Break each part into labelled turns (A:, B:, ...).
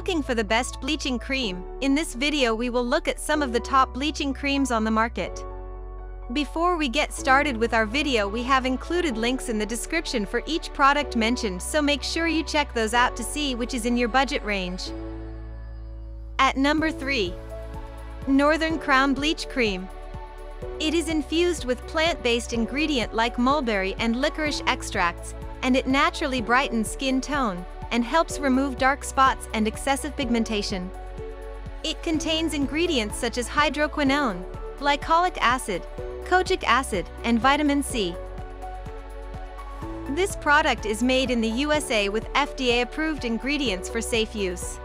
A: Looking for the best bleaching cream? In this video we will look at some of the top bleaching creams on the market. Before we get started with our video we have included links in the description for each product mentioned so make sure you check those out to see which is in your budget range. At number 3. Northern Crown Bleach Cream. It is infused with plant-based ingredient like mulberry and licorice extracts, and it naturally brightens skin tone and helps remove dark spots and excessive pigmentation. It contains ingredients such as hydroquinone, glycolic acid, kojic acid, and vitamin C. This product is made in the USA with FDA-approved ingredients for safe use.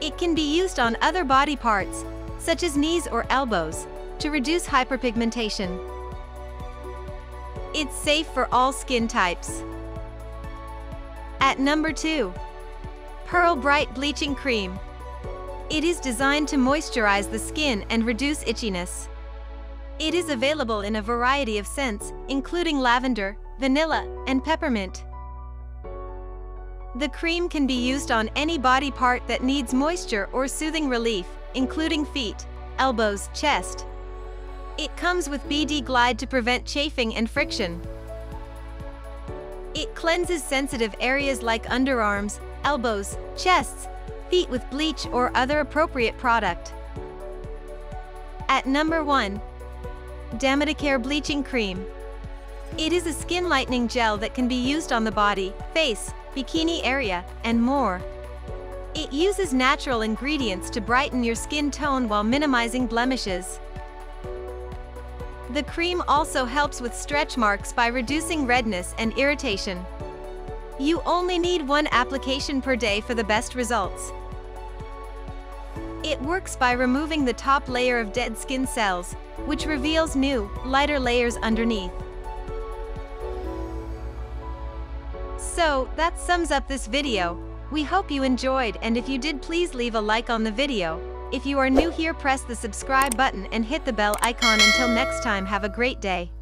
A: It can be used on other body parts, such as knees or elbows, to reduce hyperpigmentation. It's safe for all skin types. At number 2. Pearl Bright Bleaching Cream. It is designed to moisturize the skin and reduce itchiness. It is available in a variety of scents, including lavender, vanilla, and peppermint. The cream can be used on any body part that needs moisture or soothing relief, including feet, elbows, chest. It comes with BD Glide to prevent chafing and friction. It cleanses sensitive areas like underarms, elbows, chests, feet with bleach or other appropriate product. At number 1. Damitacare Bleaching Cream. It is a skin lightening gel that can be used on the body, face, bikini area, and more. It uses natural ingredients to brighten your skin tone while minimizing blemishes. The cream also helps with stretch marks by reducing redness and irritation. You only need one application per day for the best results. It works by removing the top layer of dead skin cells, which reveals new, lighter layers underneath. So, that sums up this video. We hope you enjoyed and if you did please leave a like on the video. If you are new here press the subscribe button and hit the bell icon until next time have a great day.